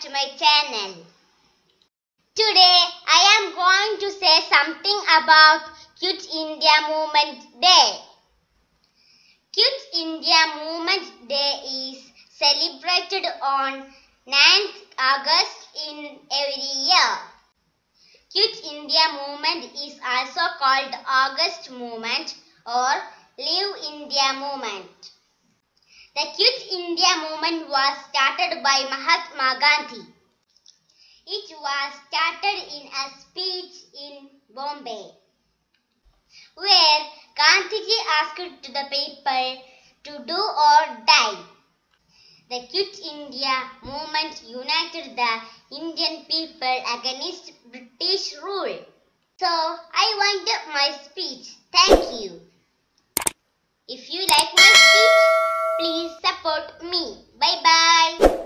to my channel. Today I am going to say something about Quit India Movement Day. Quit India Movement Day is celebrated on 9th August in every year. Quit India Movement is also called August Movement or Leave India Movement. The Quit India Movement was started by Mahatma Gandhi. It was started in a speech in Bombay, where Gandhiji asked to the people to do or die. The Quit India movement united the Indian people against British rule. So I wind up my speech. Thank Support me. Bye bye.